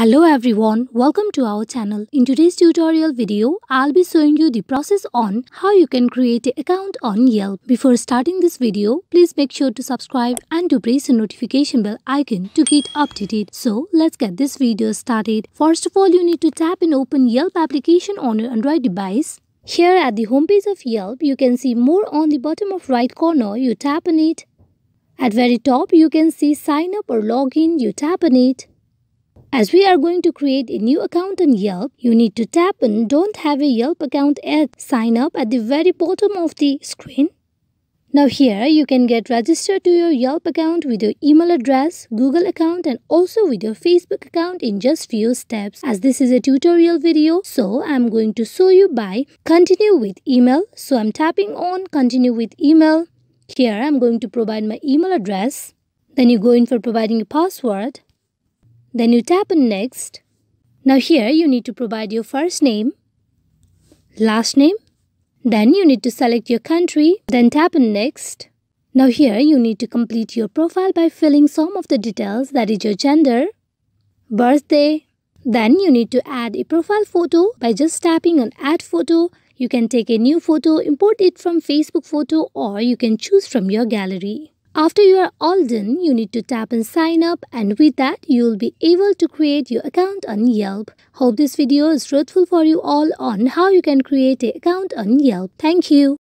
Hello everyone, welcome to our channel. In today's tutorial video, I'll be showing you the process on how you can create an account on Yelp. Before starting this video, please make sure to subscribe and to press the notification bell icon to get updated. So let's get this video started. First of all, you need to tap and open Yelp application on your Android device. Here at the homepage of Yelp, you can see more on the bottom of right corner. You tap on it. At very top, you can see sign up or login. You tap on it. As we are going to create a new account on Yelp, you need to tap on don't have a Yelp account yet. Sign up at the very bottom of the screen. Now here you can get registered to your Yelp account with your email address, Google account and also with your Facebook account in just few steps. As this is a tutorial video, so I'm going to show you by continue with email. So I'm tapping on continue with email. Here I'm going to provide my email address. Then you go in for providing a password. Then you tap on next. Now here you need to provide your first name, last name, then you need to select your country, then tap on next. Now here you need to complete your profile by filling some of the details that is your gender, birthday, then you need to add a profile photo by just tapping on add photo. You can take a new photo, import it from Facebook photo or you can choose from your gallery. After you are all done, you need to tap and sign up and with that, you will be able to create your account on Yelp. Hope this video is fruitful for you all on how you can create an account on Yelp. Thank you.